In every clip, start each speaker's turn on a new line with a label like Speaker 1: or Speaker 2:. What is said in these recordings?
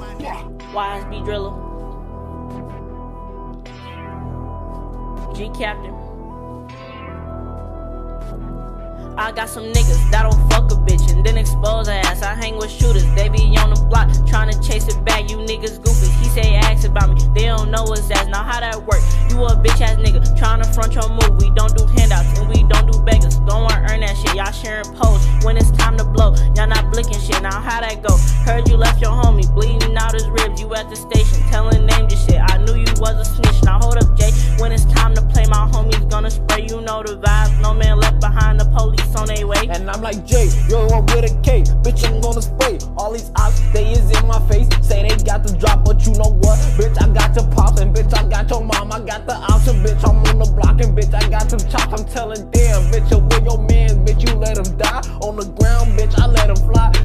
Speaker 1: Bow.
Speaker 2: YSB Drilla. G Captain. I got some niggas that'll fuck a bitch and then expose her ass. I hang with shooters, they be on the block trying to chase it back. You niggas goofy. He say ask about me, they don't know what's ass. Now how that work? You a bitch ass nigga trying to front your move. We don't do handouts and we don't do beggars. Don't wanna earn that shit. Y'all sharing posts when it's time to blow. Y'all not blicking shit. Now how that go? Heard you left your homie bleeding out his ribs. You at the station telling names and shit. I knew you was a snitch. Now hold up, Jay. When it's time to play, my homies gonna spray. You know the vibes. No man left behind. The police on their way.
Speaker 1: And I'm like Jay, yo, I'm with a K. Bitch, I'm gonna spray. All these ops, they is in my face. Say they got the drop, but you know what? Bitch, I got your pops, and bitch, I got your mom. I got the option, bitch. I'm on the block, and bitch, I got some chops. I'm telling damn, bitch,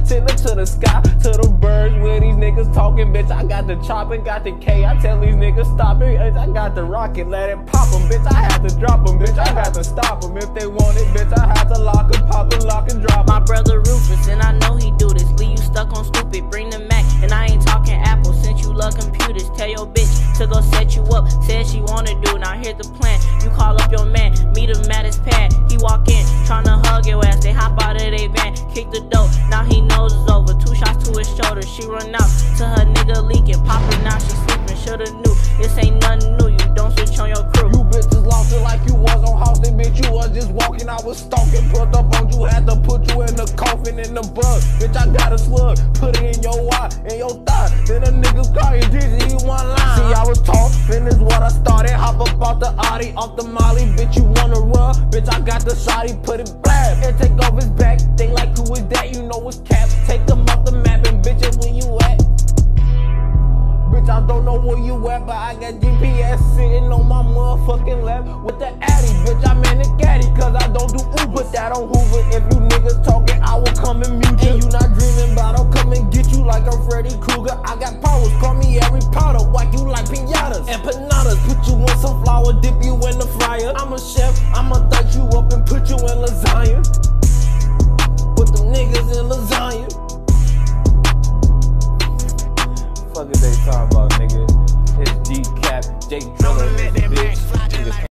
Speaker 1: Send it to the sky, to the birds, where these niggas talking, bitch. I got the chop and got the K. I tell these niggas stop it. I got the rocket, let it pop them, bitch. I had to drop them, bitch. I had to stop them. If they want it, bitch, I had to lock them, pop and lock and drop.
Speaker 2: My brother Rufus, and I know he do this. Leave you stuck on stupid, bring the Mac. And I ain't talking Apple, since you love computers. Tell your bitch to go set you up. Said she wanna do, now here's the plan. You call up your man, meet him at his pad. Walk in, tryna hug your ass. They hop out of their van, kick the door. Now he knows it's over. Two shots to his shoulder. She run out to her nigga leaking. Poppin' now she sleeping. Shoulda knew this ain't nothing new. You don't switch on your crew.
Speaker 1: You bitches lost it like you was on house. They bitch, you was just walking. I was stalking. Put up on you, had to put you in the coffin in the bug. Bitch, I got a slug. Put it in your eye, in your thigh. Then a nigga crying, dizzy, he one line. See, I was taught, finish what I started. Hop up off the Audi, off the Molly. Bitch, you? Bitch, I got the shotty, put it blab. And take off his back. They like, who is that? You know it's cap. Take them off the map and bitches, where you at? Bitch, I don't know where you at, but I got GPS sitting on my motherfucking lap with the Addy. Bitch, I'm in the caddy, cause I don't do Uber. That on Hoover. If you niggas talking, I will come and mute you. And you not dreaming about, I'll come and get you like I'm Freddy Krueger. I got powers, call me Harry Potter. Whack you like pinatas and panadas. Put you on some flour, dip you in the fryer. I'm a chef, I'ma dice niggas in lasagna. Fuck is they talking about, nigga? It's G Kap, Jake
Speaker 3: Drilla.